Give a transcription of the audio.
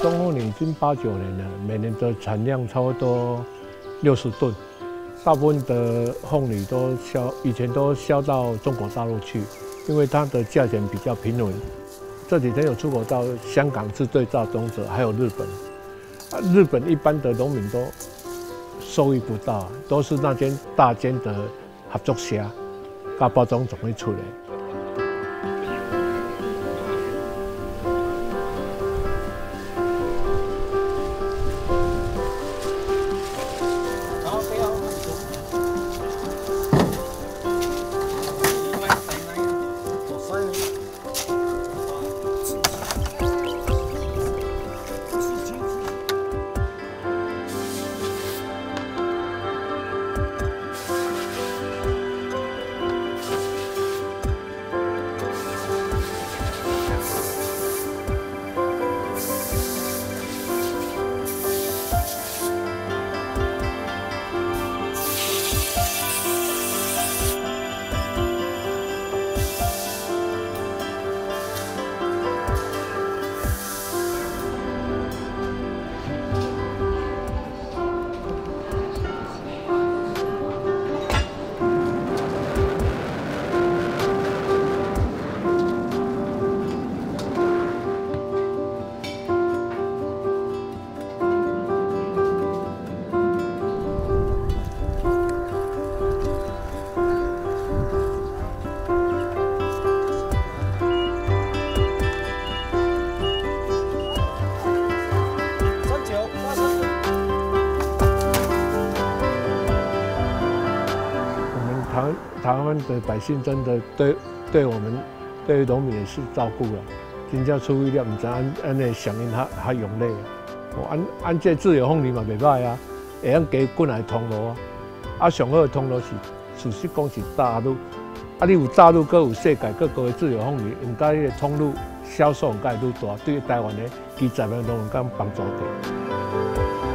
中凤梨已经八九年了，每年的产量差不多六十吨，大部分的凤梨都销，以前都销到中国大陆去，因为它的价钱比较平稳。这几天有出口到香港是最大宗者，还有日本。啊，日本一般的农民都收益不到，都是那间大间的合作社，大包装总会出来。台湾的百姓真的对对我们对农民也是照顾了，真正出意料，唔知安安尼响应他他用力，哦按按这自由凤梨嘛袂歹啊，会用加滚来通路啊，啊上好的通路是事实讲是大陆，啊你有大陆，搁有世界各国的自由凤梨，应该个通路销售应该愈大，对于台湾的几十万农民敢帮助着。